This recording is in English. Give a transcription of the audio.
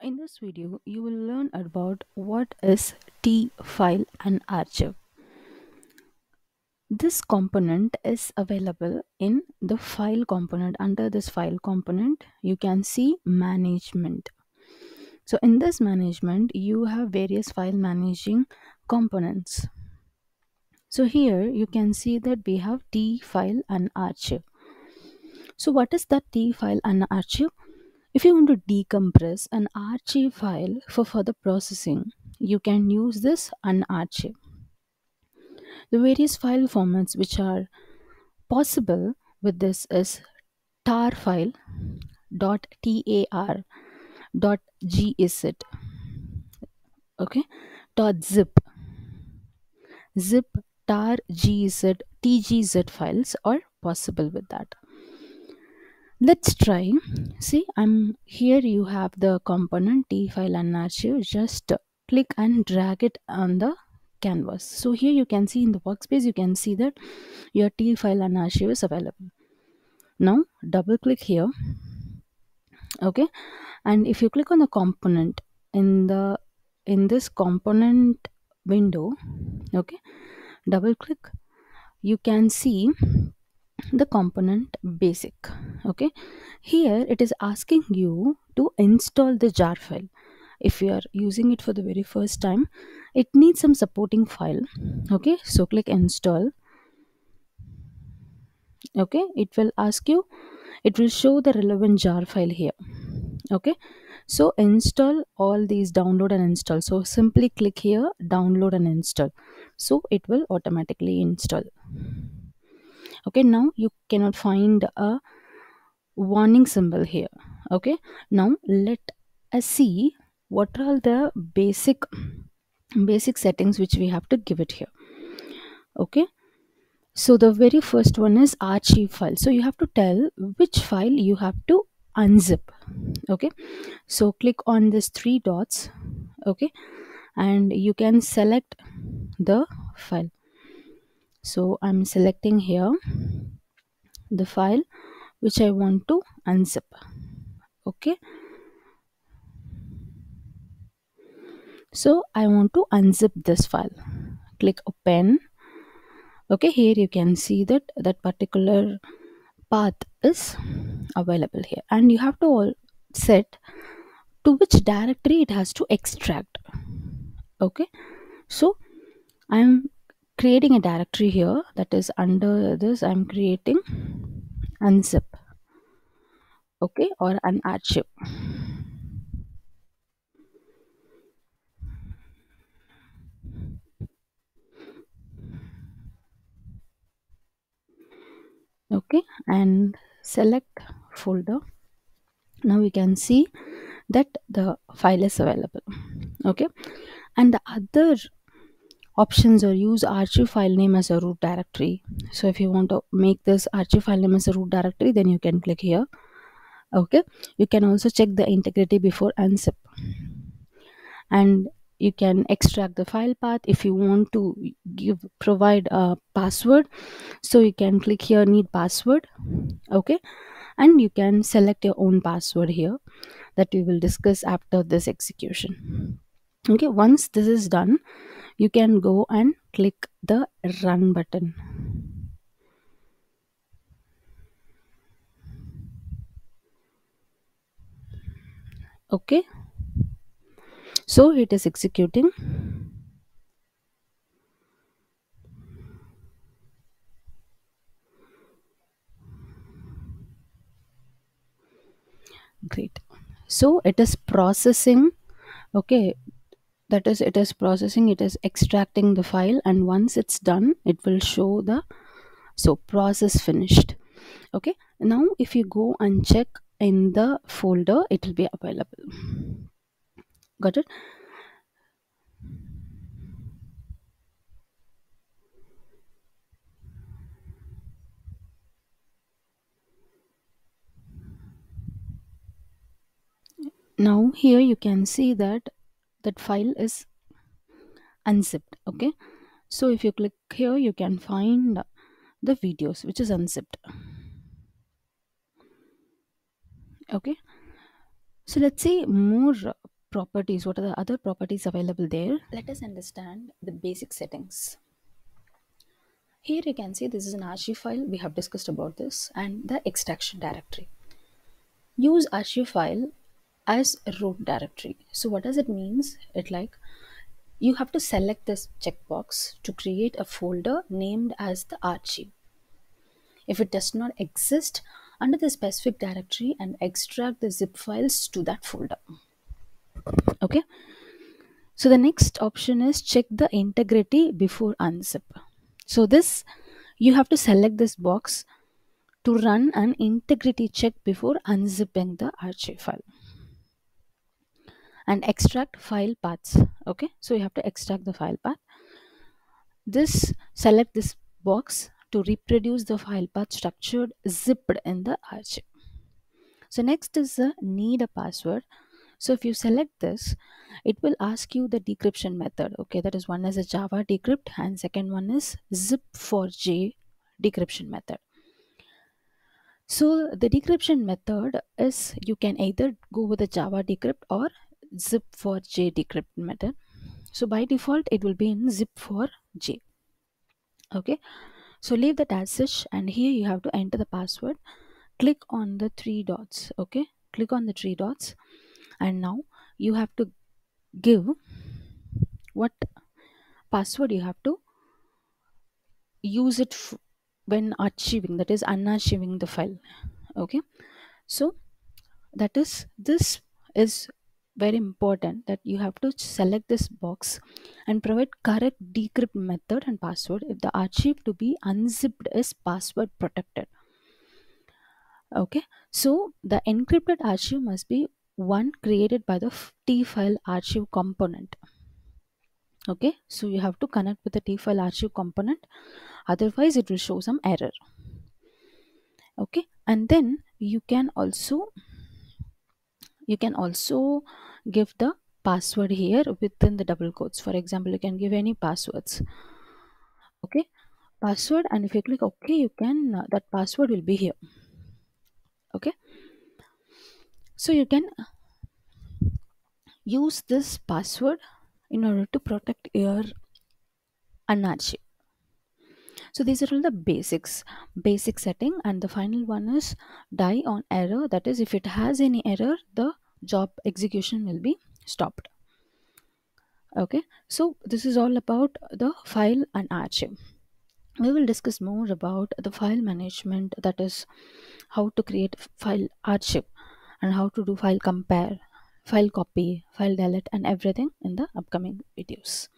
In this video, you will learn about what is T file and archive. This component is available in the file component. Under this file component, you can see management. So in this management, you have various file managing components. So here you can see that we have tFileUnarchive. So what is that tFileUnarchive? If you want to decompress an archive file for further processing, you can use this unarchive. The various file formats which are possible with this is tar file dot tar dot gzip okay dot zip zip tar gz tgz files are possible with that let's try. See i'm here you have the component tFileUnarchive. Just click and drag it on the canvas. So here you can see in the workspace you can see that your tFileUnarchive is available. Now double click here. Okay? And if you click on the component in the in this component window okay? Double click. You can see the component basic okay? Here it is asking you to install the jar file. If you are using it for the very first time it needs some supporting file okay? So click install okay? It will ask you it will show the relevant jar file here okay? So install all these download and install. So simply click here download and install. So it will automatically install okay now you cannot find a warning symbol here. Okay now let us see what are the basic basic settings which we have to give it here. Okay so the very first one is archive file. So you have to tell which file you have to unzip. Okay so click on this three dots. Okay and you can select the file so i'm selecting here the file which i want to unzip. Okay. So i want to unzip this file. Click open. Okay here you can see that that particular path is available here. And you have to all set to which directory it has to extract. Okay. So i'm creating a directory here that is under this i'm creating unzip okay or an archive. Okay and select folder. Now we can see that the file is available okay. And the other options or use archive file name as a root directory. So if you want to make this archive file name as a root directory then you can click here. Okay. You can also check the integrity before unzip and you can extract the file path if you want to give provide a password. So you can click here need password. Okay. And you can select your own password here that we will discuss after this execution. Okay. Once this is done you can go and click the run button. Okay. So it is executing. Great. So it is processing. Okay that is it is processing it is extracting the file and once it's done it will show the so process finished. Okay? Now if you go and check in the folder it will be available. Got it? Now here you can see that that file is unzipped okay? So if you click here you can find the videos which is unzipped okay? So let's see more properties. What are the other properties available there? Let us understand the basic settings. Here you can see this is an archive file. We have discussed about this and the extraction directory. Use archive file as root directory. So what does it means? It like you have to select this checkbox to create a folder named as the archive. If it does not exist under the specific directory and extract the zip files to that folder. Okay? So the next option is check the integrity before unzip. So this you have to select this box to run an integrity check before unzipping the archive file and extract file paths okay? So you have to extract the file path. This select this box to reproduce the file path structured zipped in the archive. So next is the need a password. So if you select this it will ask you the decryption method okay? That is one is a java decrypt and second one is zip4j decryption method. So the decryption method is you can either go with the java decrypt or zip4j decrypt method. So by default it will be in zip4j okay? So leave that as such and here you have to enter the password. Click on the three dots. Okay? Click on the three dots. And now you have to give what password you have to use it when archiving that is unarchiving the file. Okay? So that is this is very important that you have to select this box and provide correct decrypt method and password if the archive to be unzipped is password protected. Okay so the encrypted archive must be one created by the t file archive component. Okay so you have to connect with the tFileArchive component otherwise it will show some error. Okay and then you can also you can also give the password here within the double quotes. For example you can give any passwords. Okay? Password and if you click ok you can uh, that password will be here. Okay? So you can use this password in order to protect your unarchive so these are all the basics. Basic setting and the final one is die on error. That is if it has any error the job execution will be stopped. Okay so this is all about the file and archive we will discuss more about the file management that is how to create file archive and how to do file compare file copy file delete and everything in the upcoming videos